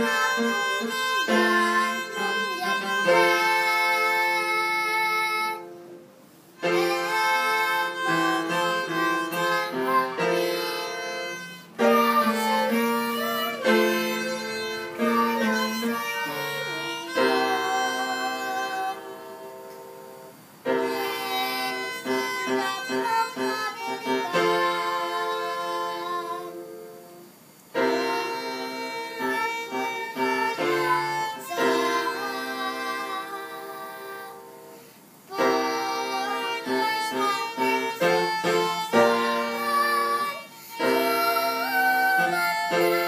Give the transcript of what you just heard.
Música Thank you.